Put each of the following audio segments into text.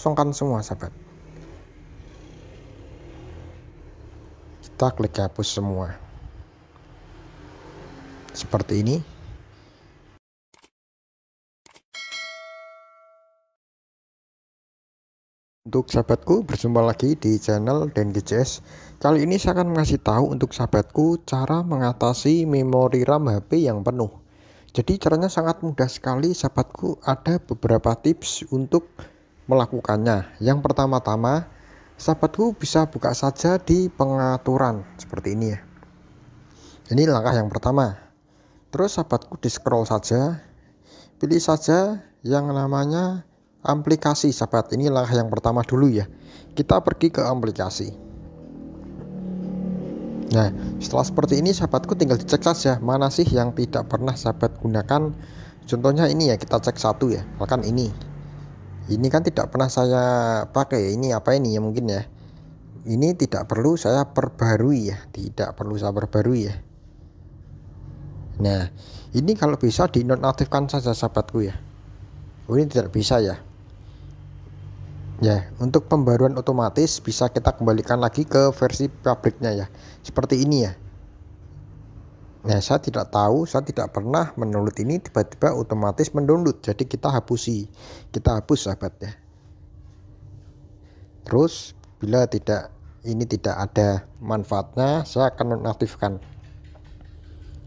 kosongkan semua sahabat. Kita klik hapus semua. Seperti ini. Untuk sahabatku berjumpa lagi di channel Dan GCS Kali ini saya akan mengasih tahu untuk sahabatku cara mengatasi memori RAM HP yang penuh. Jadi caranya sangat mudah sekali sahabatku. Ada beberapa tips untuk melakukannya. Yang pertama-tama sahabatku bisa buka saja di pengaturan. Seperti ini ya. Ini langkah yang pertama. Terus sahabatku di scroll saja. Pilih saja yang namanya aplikasi sahabat. Inilah yang pertama dulu ya. Kita pergi ke aplikasi. Nah setelah seperti ini sahabatku tinggal dicek saja mana sih yang tidak pernah sahabat gunakan. Contohnya ini ya kita cek satu ya. Bahkan ini ini kan tidak pernah saya pakai. Ini apa ini ya mungkin ya? Ini tidak perlu saya perbarui ya. Tidak perlu saya perbarui ya. Nah ini kalau bisa dinonaktifkan saja sahabatku ya. Oh, ini tidak bisa ya. Ya, untuk pembaruan otomatis bisa kita kembalikan lagi ke versi pabriknya ya. Seperti ini ya. Nah, saya tidak tahu, saya tidak pernah mendownload ini tiba-tiba otomatis mendownload. Jadi kita hapusi. Kita hapus sahabat ya. Terus bila tidak ini tidak ada manfaatnya, saya akan nonaktifkan.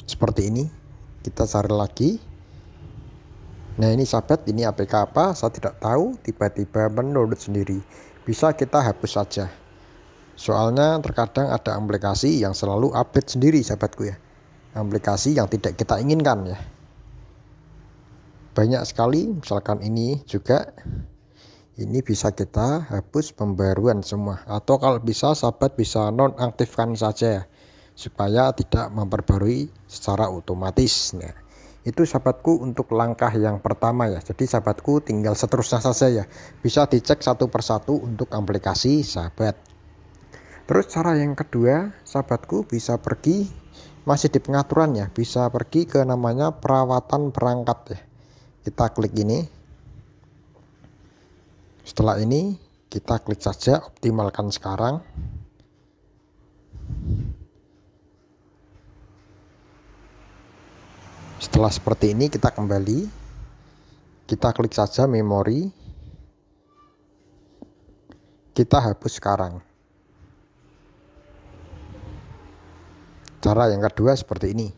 Seperti ini. Kita cari lagi Nah ini sahabat ini APK apa saya tidak tahu tiba-tiba mendownload sendiri bisa kita hapus saja soalnya terkadang ada aplikasi yang selalu update sendiri sahabatku ya aplikasi yang tidak kita inginkan ya. Banyak sekali misalkan ini juga ini bisa kita hapus pembaruan semua. Atau kalau bisa sahabat bisa nonaktifkan saja ya supaya tidak memperbarui secara otomatis nah. Itu sahabatku untuk langkah yang pertama ya. Jadi sahabatku tinggal seterusnya saja ya. Bisa dicek satu persatu untuk aplikasi sahabat. Terus cara yang kedua sahabatku bisa pergi masih di pengaturan ya bisa pergi ke namanya perawatan perangkat ya. Kita klik ini. Setelah ini kita klik saja optimalkan sekarang. Setelah seperti ini kita kembali. Kita klik saja memori. Kita hapus sekarang cara yang kedua seperti ini.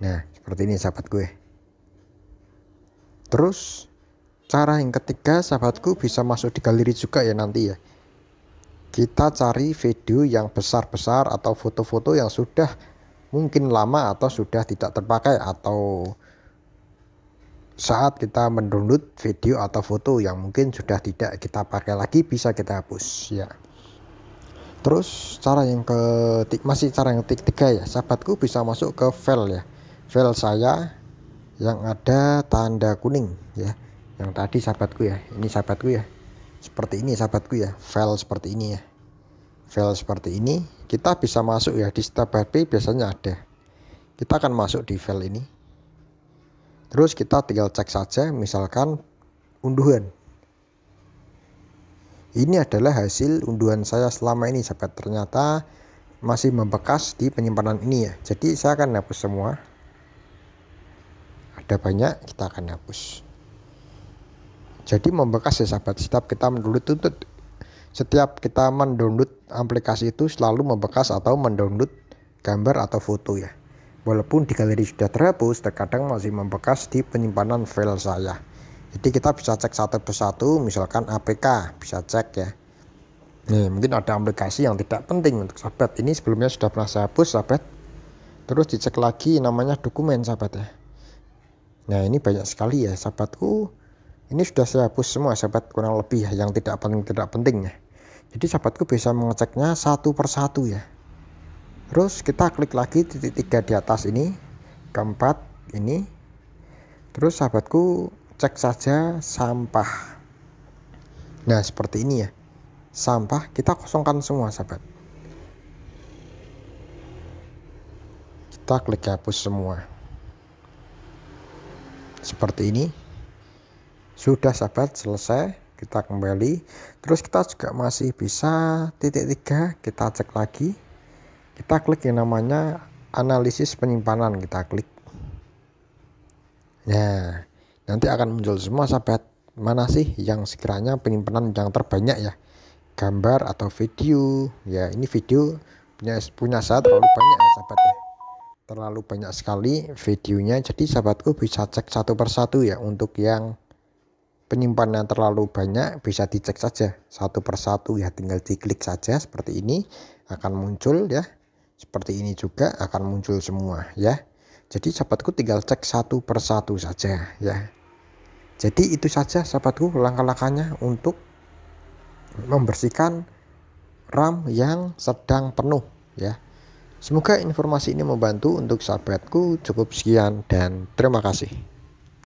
Nah seperti ini sahabat gue. Terus cara yang ketiga sahabatku bisa masuk di galeri juga ya nanti ya. Kita cari video yang besar-besar atau foto-foto yang sudah mungkin lama atau sudah tidak terpakai atau saat kita mendownload video atau foto yang mungkin sudah tidak kita pakai lagi bisa kita hapus ya terus cara yang ketik masih cara yang ketiga ya sahabatku bisa masuk ke file ya. File saya yang ada tanda kuning ya. Yang tadi sahabatku ya ini sahabatku ya. Seperti ini sahabatku ya file seperti ini ya. File seperti ini kita bisa masuk ya di setiap HP biasanya ada. Kita akan masuk di file ini. Terus kita tinggal cek saja misalkan unduhan ini adalah hasil unduhan saya selama ini sahabat ternyata masih membekas di penyimpanan ini ya jadi saya akan hapus semua ada banyak kita akan hapus jadi membekas ya sahabat setiap kita mendownload tuntut setiap kita mendownload aplikasi itu selalu membekas atau mendownload gambar atau foto ya. Walaupun di galeri sudah terhapus, terkadang masih membekas di penyimpanan file saya. Jadi kita bisa cek satu persatu, misalkan APK, bisa cek ya. Nih, mungkin ada aplikasi yang tidak penting untuk sahabat. Ini sebelumnya sudah pernah saya hapus, sahabat. Terus dicek lagi namanya dokumen, sahabat ya. Nah, ini banyak sekali ya, sahabatku. Ini sudah saya hapus semua, sahabat, kurang lebih ya, yang tidak penting tidak penting ya jadi sahabatku bisa mengeceknya satu persatu ya terus kita klik lagi titik tiga di atas ini keempat ini terus sahabatku cek saja sampah. Nah seperti ini ya. Sampah kita kosongkan semua sahabat. Kita klik hapus semua. Seperti ini. Sudah sahabat selesai. Kita kembali. Terus kita juga masih bisa titik tiga kita cek lagi. Kita klik yang namanya analisis penyimpanan kita klik. Nah nanti akan muncul semua sahabat mana sih yang sekiranya penyimpanan yang terbanyak ya? Gambar atau video? Ya ini video punya punya saya terlalu banyak ya sahabat ya. Terlalu banyak sekali videonya jadi sahabatku bisa cek satu persatu ya untuk yang penyimpanan terlalu banyak bisa dicek saja. Satu persatu ya tinggal diklik saja seperti ini akan muncul ya. Seperti ini juga akan muncul semua ya. Jadi sahabatku tinggal cek satu persatu saja ya jadi itu saja sahabatku langkah-langkahnya untuk membersihkan RAM yang sedang penuh ya. Semoga informasi ini membantu untuk sahabatku. Cukup sekian dan terima kasih.